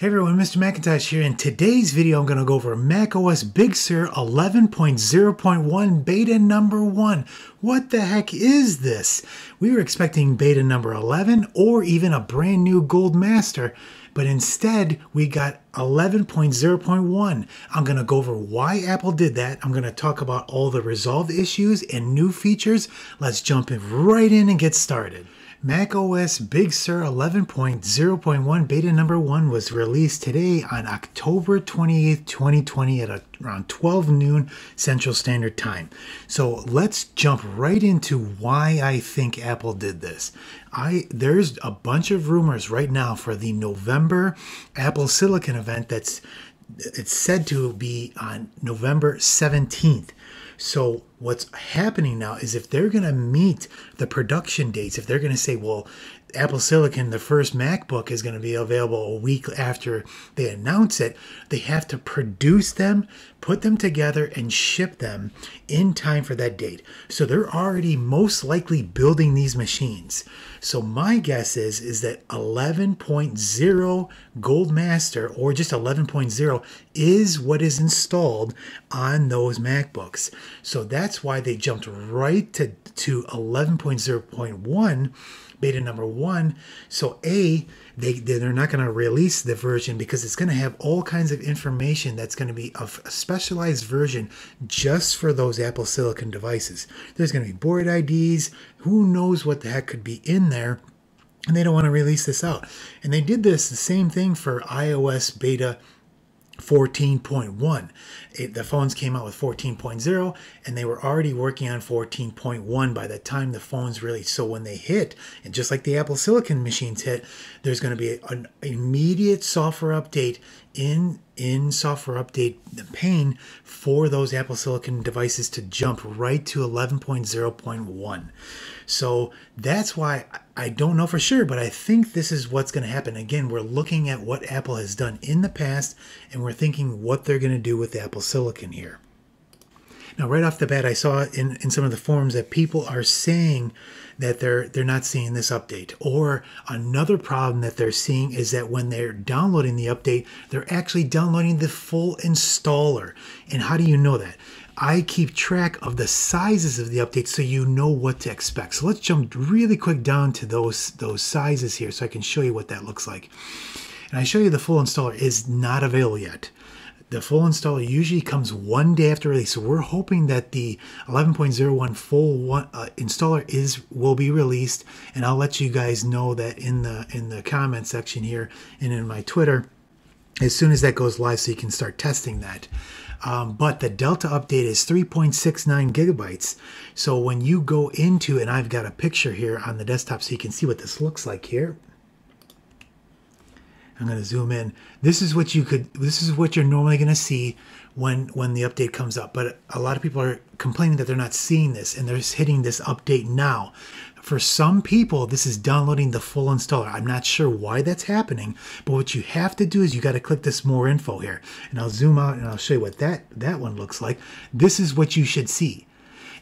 Hey everyone, Mr. Macintosh here. In today's video, I'm going to go over macOS Big Sur 11.0.1 beta number 1. What the heck is this? We were expecting beta number 11 or even a brand new Gold Master, but instead we got 11.0.1. I'm going to go over why Apple did that. I'm going to talk about all the resolved issues and new features. Let's jump in right in and get started. macOS Big Sur 11.0.1 beta number 1 was released today on October 28th, 2020 at around 12 noon Central Standard Time. So let's jump right into why I think Apple did this. I there's a bunch of rumors right now for the November Apple Silicon event that's it's said to be on November 17th. So what's happening now is if they're going to meet the production dates, if they're going to say, well, Apple Silicon, the first MacBook, is going to be available a week after they announce it, they have to produce them, put them together, and ship them in time for that date. So they're already most likely building these machines. So my guess is is that 11.0 Gold Master or just 11.0 is what is installed on those MacBooks. So that's why they jumped right to to 11.0.1 beta number one. So A, they they're not going to release the version because it's going to have all kinds of information that's going to be a specialized version just for those Apple Silicon devices. There's going to be board IDs. Who knows what the heck could be in there? And they don't want to release this out. And they did this the same thing for iOS beta 14.1. the phones came out with 14.0 and they were already working on 14.1 by the time the phones really. So when they hit, and just like the Apple Silicon machines hit, there's going to be an immediate software update in in software update pane for those Apple Silicon devices to jump right to 11.0.1. So that's why I don't know for sure, but I think this is what's going to happen. Again, we're looking at what Apple has done in the past and we're thinking what they're going to do with Apple Silicon here. Now, right off the bat, I saw in, in some of the forums that people are saying that they're they're not seeing this update. Or another problem that they're seeing is that when they're downloading the update, they're actually downloading the full installer. And how do you know that? I keep track of the sizes of the updates so you know what to expect. So let's jump really quick down to those those sizes here so I can show you what that looks like. And I show you the full installer is not available yet. The full installer usually comes one day after release, so we're hoping that the 11.01 full one, uh, installer is will be released, and I'll let you guys know that in the in the comment section here and in my Twitter as soon as that goes live, so you can start testing that. Um, but the Delta update is 3.69 gigabytes. So when you go into, and I've got a picture here on the desktop so you can see what this looks like here. I'm going to zoom in. This is what you could, this is what you're normally going to see when, when the update comes up. But a lot of people are complaining that they're not seeing this and they're just hitting this update now. For some people, this is downloading the full installer. I'm not sure why that's happening, but what you have to do is you got to click this more info here. And I'll zoom out and I'll show you what that, that one looks like. This is what you should see.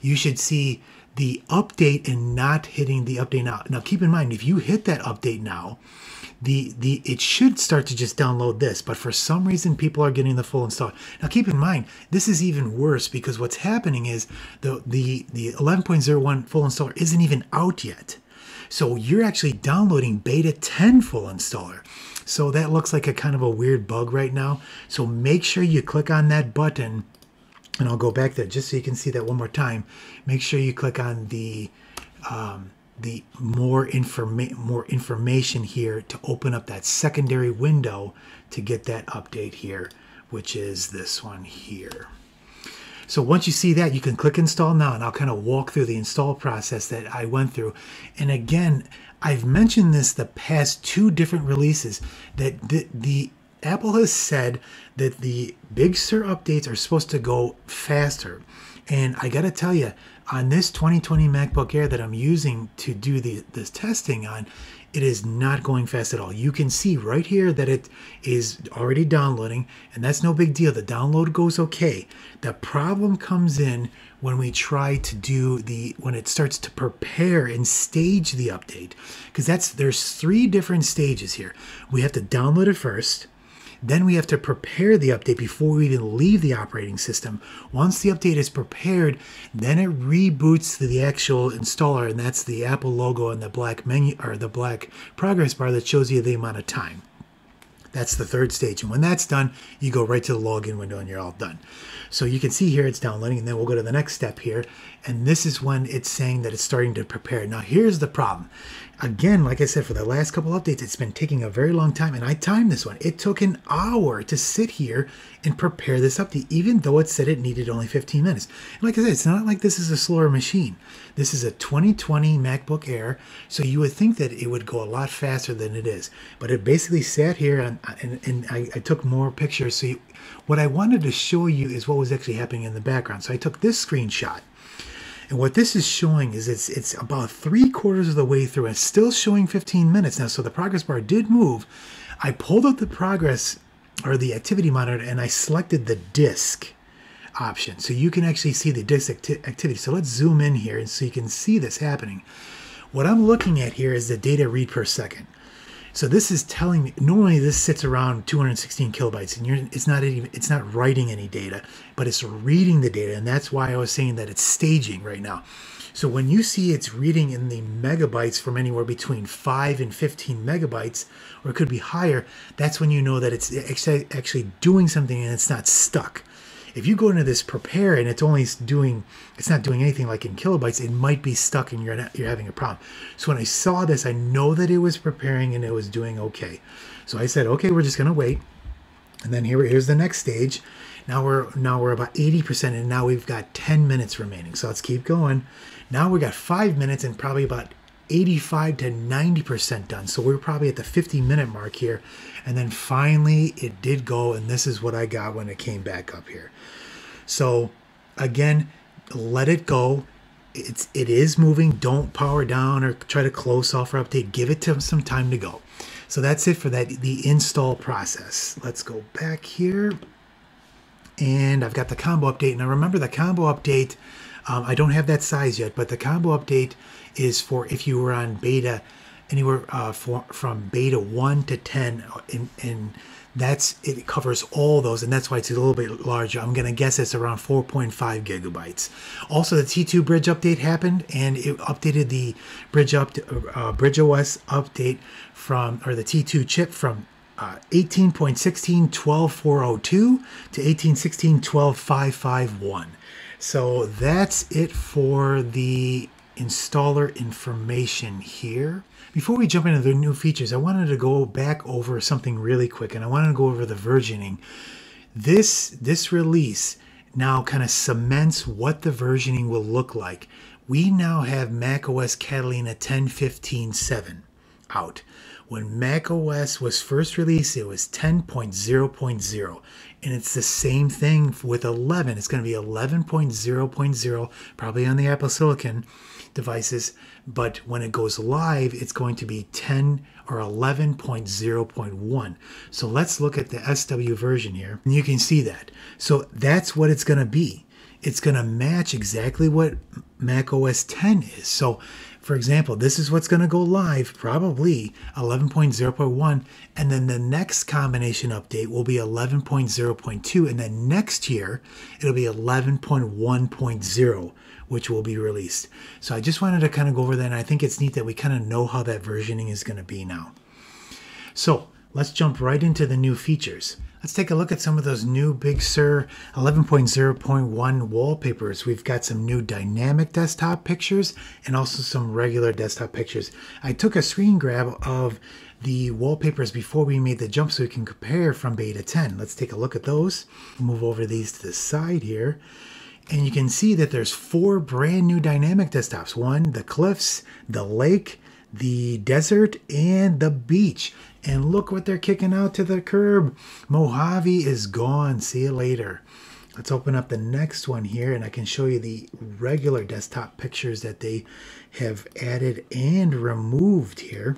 You should see the update and not hitting the update now. Now keep in mind, if you hit that update now, the the it should start to just download this but for some reason people are getting the full install. Now keep in mind this is even worse because what's happening is the the the 11.01 full installer isn't even out yet. So you're actually downloading beta 10 full installer. So that looks like a kind of a weird bug right now. So make sure you click on that button and I'll go back there just so you can see that one more time. Make sure you click on the um, the more informa- more information here to open up that secondary window to get that update here, which is this one here. So once you see that, you can click install now and I'll kind of walk through the install process that I went through. And again, I've mentioned this the past two different releases that the, the Apple has said that the Big Sur updates are supposed to go faster. And I got to tell you, on this 2020 MacBook Air that I'm using to do the, this testing on, it is not going fast at all. You can see right here that it is already downloading, and that's no big deal. The download goes okay. The problem comes in when we try to do the when it starts to prepare and stage the update because that's there's three different stages here we have to download it first Then we have to prepare the update before we even leave the operating system. Once the update is prepared, then it reboots to the actual installer, and that's the Apple logo and the black menu or the black progress bar that shows you the amount of time. That's the third stage. And when that's done, you go right to the login window and you're all done. So you can see here it's downloading and then we'll go to the next step here. And this is when it's saying that it's starting to prepare. Now here's the problem. Again, like I said, for the last couple updates, it's been taking a very long time and I timed this one. It took an hour to sit here and prepare this update, even though it said it needed only 15 minutes. And like I said, it's not like this is a slower machine. This is a 2020 MacBook Air, so you would think that it would go a lot faster than it is. But it basically sat here and, and, and I, I, took more pictures. So you, what I wanted to show you is what was actually happening in the background. So I took this screenshot. And what this is showing is it's it's about three quarters of the way through. It's still showing 15 minutes now. So the progress bar did move. I pulled up the progress or the activity monitor and I selected the disk option. So you can actually see the disk acti activity. So let's zoom in here and so you can see this happening. What I'm looking at here is the data read per second. So this is telling me normally this sits around 216 kilobytes and it's not even it's not writing any data, but it's reading the data and that's why I was saying that it's staging right now. So when you see it's reading in the megabytes from anywhere between 5 and 15 megabytes, or it could be higher, that's when you know that it's actually doing something and it's not stuck. If you go into this prepare and it's only doing, it's not doing anything like in kilobytes, it might be stuck and you're, not, you're having a problem. So when I saw this, I know that it was preparing and it was doing okay. So I said, okay, we're just going to wait. And then here, here's the next stage. Now we're now we're about 80% and now we've got 10 minutes remaining. So let's keep going. Now we got five minutes and probably about 85 to 90% done. So we're probably at the 50 minute mark here. And then finally it did go and this is what I got when it came back up here. So again, let it go. It's it is moving. Don't power down or try to close off or update. Give it to some time to go. So that's it for that the install process. Let's go back here. And I've got the combo update. Now remember the combo update um, I don't have that size yet, but the combo update is for if you were on beta, anywhere uh, for, from beta 1 to 10, and, and that's it covers all those, and that's why it's a little bit larger. I'm going to guess it's around 4.5 gigabytes. Also, the T2 Bridge update happened, and it updated the Bridge up uh, Bridge OS update from or the T2 chip from uh, 18.16 12.402 to 18.16 12.551. So that's it for the installer information here. Before we jump into the new features, I wanted to go back over something really quick and I wanted to go over the versioning. This, this release now kind of cements what the versioning will look like. We now have macOS Catalina 10.15.7 out. When macOS was first released, it was 10.0.0. And it's the same thing with 11. It's going to be 11.0.0, probably on the Apple Silicon devices. But when it goes live, it's going to be 10 or 11.0.1. So let's look at the SW version here. And you can see that. So that's what it's going to be. It's going to match exactly what Mac OS 10 is. So for example, this is what's going to go live, probably 11.0.1, and then the next combination update will be 11.0.2, and then next year it'll be 11.1.0, which will be released. So I just wanted to kind of go over that, and I think it's neat that we kind of know how that versioning is going to be now. So let's jump right into the new features. Let's take a look at some of those new Big Sur 11.0.1 wallpapers. We've got some new dynamic desktop pictures and also some regular desktop pictures. I took a screen grab of the wallpapers before we made the jump so we can compare from beta 10. Let's take a look at those. Move over these to the side here. And you can see that there's four brand new dynamic desktops. One, the cliffs, the lake, the desert, and the beach. And look what they're kicking out to the curb. Mojave is gone. See you later. Let's open up the next one here and I can show you the regular desktop pictures that they have added and removed here.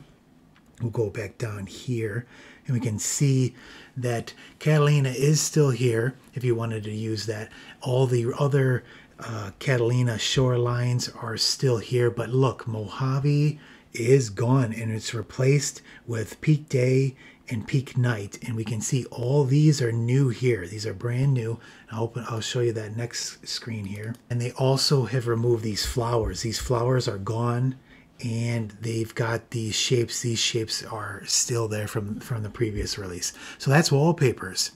We'll go back down here and we can see that Catalina is still here if you wanted to use that. All the other uh, Catalina shorelines are still here, but look, Mojave is gone and it's replaced with Peak Day and peak night. And we can see all these are new here. These are brand new. I'll open I'll show you that next screen here. And they also have removed these flowers. These flowers are gone and they've got these shapes. These shapes are still there from from the previous release. So that's wallpapers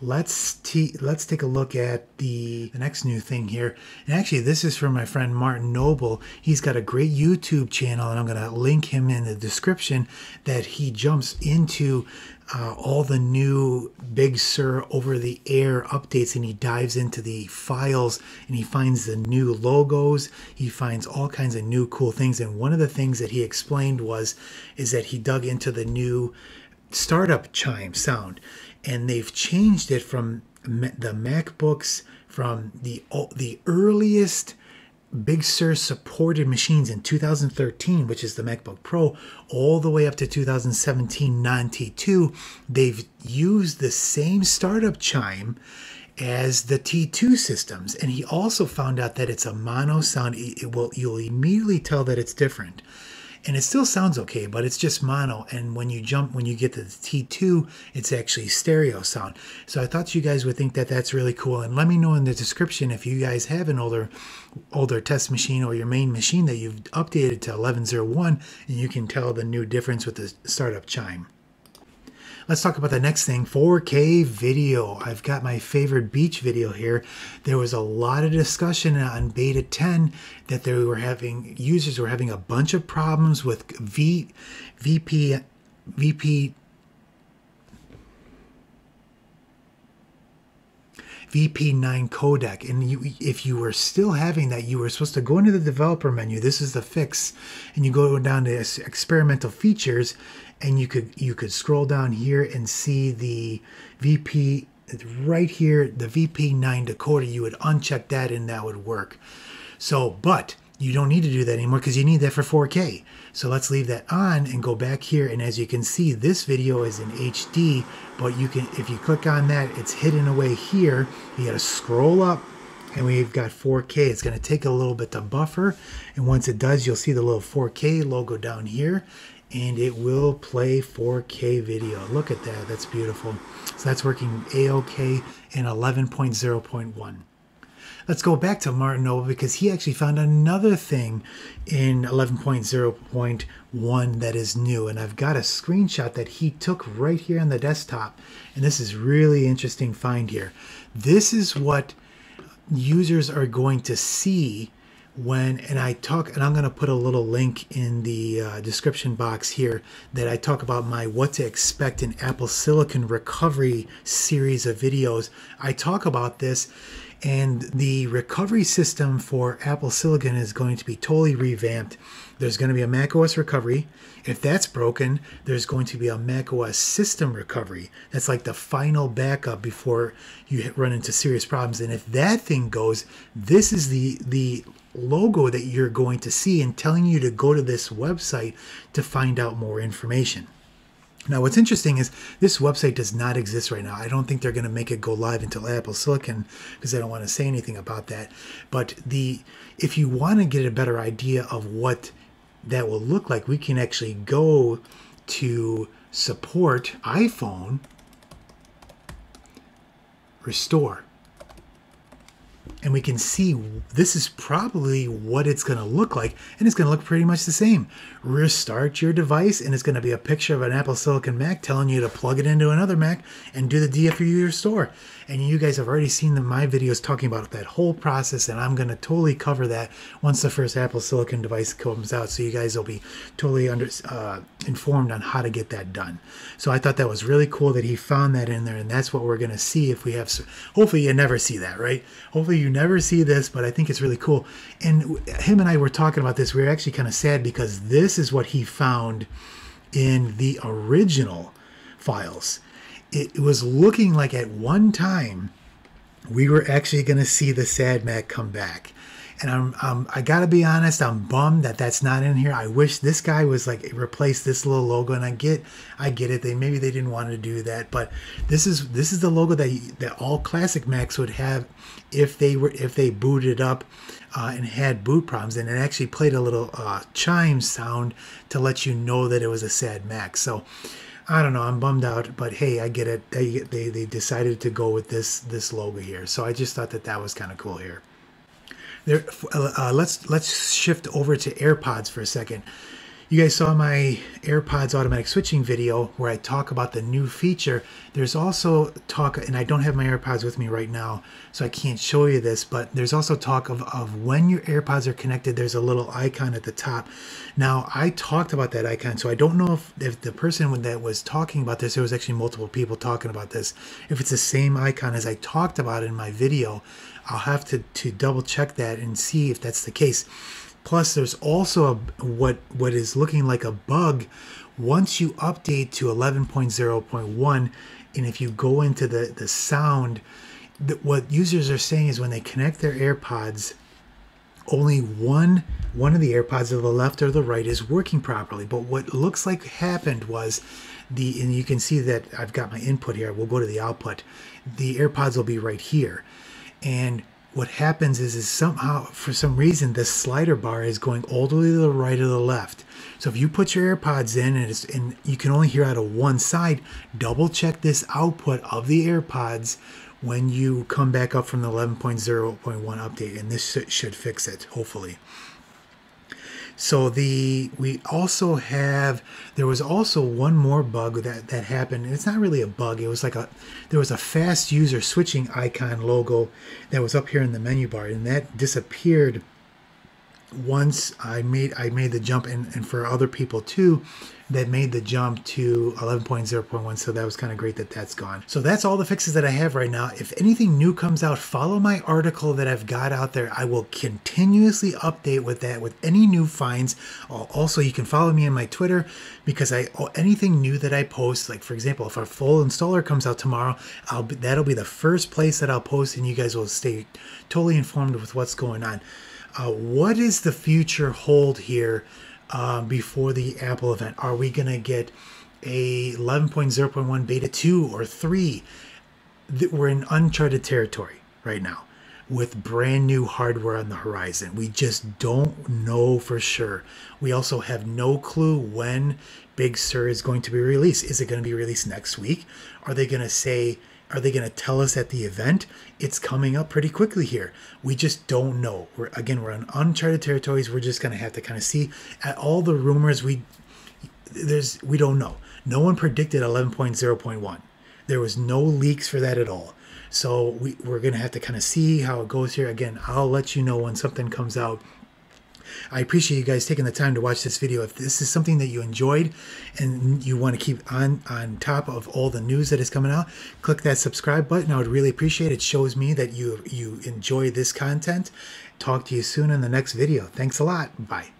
let's let's take a look at the, the next new thing here. And actually, this is from my friend Martin Noble. He's got a great YouTube channel, and I'm going to link him in the description. That he jumps into uh, all the new Big Sur over the air updates, and he dives into the files and he finds the new logos. He finds all kinds of new cool things. And one of the things that he explained was is that he dug into the new startup chime sound and they've changed it from the MacBooks from the the earliest Big Sur supported machines in 2013, which is the MacBook Pro, all the way up to 2017 non-T2. They've used the same startup chime as the T2 systems, and he also found out that it's a mono sound. It will you'll immediately tell that it's different and it still sounds okay, but it's just mono. And when you jump, when you get to the T2, it's actually stereo sound. So I thought you guys would think that that's really cool. And let me know in the description if you guys have an older, older test machine or your main machine that you've updated to 1101, and you can tell the new difference with the startup chime. Let's talk about the next thing 4K video. I've got my favorite beach video here. There was a lot of discussion on beta 10 that they were having, users were having a bunch of problems with v, VP, VP VP9 codec. And you, if you were still having that, you were supposed to go into the developer menu. This is the fix, and you go down to experimental features, and you could you could scroll down here and see the VP right here, the VP9 decoder. You would uncheck that, and that would work. So, but you don't need to do that anymore because you need that for 4K. So let's leave that on and go back here. And as you can see, this video is in HD, but you can, if you click on that, it's hidden away here. You got to scroll up and we've got 4K. It's going to take a little bit to buffer. And once it does, you'll see the little 4K logo down here and it will play 4K video. Look at that. That's beautiful. So that's working A-OK in 11.0.1. Let's go back to Martin Noble because he actually found another thing in 11.0.1 that is new. And I've got a screenshot that he took right here on the desktop. And this is really interesting find here. This is what users are going to see when and I talk and I'm going to put a little link in the uh, description box here that I talk about my what to expect in Apple Silicon recovery series of videos. I talk about this and the recovery system for Apple Silicon is going to be totally revamped. There's going to be a macOS recovery. If that's broken, there's going to be a macOS system recovery. That's like the final backup before you run into serious problems. And if that thing goes, this is the the logo that you're going to see and telling you to go to this website to find out more information. Now, what's interesting is this website does not exist right now. I don't think they're going to make it go live until Apple Silicon because I don't want to say anything about that. But the if you want to get a better idea of what that will look like, we can actually go to support iPhone restore and we can see this is probably what it's going to look like and it's going to look pretty much the same. Restart your device and it's going to be a picture of an apple silicon mac telling you to plug it into another mac and do the dfu restore and you guys have already seen the, my videos talking about that whole process and i'm going to totally cover that once the first apple silicon device comes out so you guys will be totally under, uh, informed on how to get that done. So i thought that was really cool that he found that in there and that's what we're going to see if we have hopefully you never see that right? Hopefully you you never see this, but I think it's really cool. And him and I were talking about this. We were actually kind of sad because this is what he found in the original files. It was looking like at one time we were actually going to see the Sad Mac come back and I'm, um, I gotta be honest, I'm bummed that that's not in here. I wish this guy was like replace this little logo, and I get, I get it. They maybe they didn't want to do that, but this is this is the logo that that all classic Macs would have if they were if they booted up uh, and had boot problems, and it actually played a little uh, chime sound to let you know that it was a sad Mac. So I don't know. I'm bummed out, but hey, I get it. They they, they decided to go with this this logo here, so I just thought that that was kind of cool here. There, uh, let's let's shift over to AirPods for a second. You guys saw my AirPods automatic switching video where I talk about the new feature. There's also talk, and I don't have my AirPods with me right now, so I can't show you this, but there's also talk of, of when your AirPods are connected, there's a little icon at the top. Now, I talked about that icon, so I don't know if, if the person that was talking about this, there was actually multiple people talking about this. If it's the same icon as I talked about in my video, I'll have to, to double check that and see if that's the case. Plus, there's also a, what what is looking like a bug once you update to 11.0.1, and if you go into the the sound, the, what users are saying is when they connect their AirPods, only one one of the AirPods to the left or the right is working properly. But what looks like happened was the and you can see that I've got my input here. We'll go to the output. The AirPods will be right here, and what happens is, is somehow, for some reason, this slider bar is going all the way to the right or the left. So if you put your AirPods in and, and you can only hear out of one side, double check this output of the AirPods when you come back up from the 11.0.1 update, and this should fix it, hopefully. So the we also have there was also one more bug that that happened. It's not really a bug. It was like a there was a fast user switching icon logo that was up here in the menu bar, and that disappeared once I made I made the jump, and, and for other people too that made the jump to 11.0.1 so that was kind of great that that's gone. So that's all the fixes that i have right now. If anything new comes out follow my article that i've got out there. I will continuously update with that with any new finds. Also you can follow me on my twitter because i anything new that i post like for example if our full installer comes out tomorrow i'll be, that'll be the first place that i'll post and you guys will stay totally informed with what's going on. Uh, what does the future hold here uh, before the Apple event? Are we going to get a 11.0.1 beta 2 or 3? We're in uncharted territory right now with brand new hardware on the horizon. We just don't know for sure. We also have no clue when Big Sur is going to be released. Is it going to be released next week? Are they going to say are they going to tell us at the event? It's coming up pretty quickly here. We just don't know. We're again, we're on uncharted territories. We're just going to have to kind of see at all the rumors. We there's we don't know. No one predicted 11.0.1. There was no leaks for that at all. So we, we're going to have to kind of see how it goes here. Again, I'll let you know when something comes out I appreciate you guys taking the time to watch this video. If this is something that you enjoyed and you want to keep on, on top of all the news that is coming out, click that subscribe button. I would really appreciate it. It shows me that you, you enjoy this content. Talk to you soon in the next video. Thanks a lot. Bye.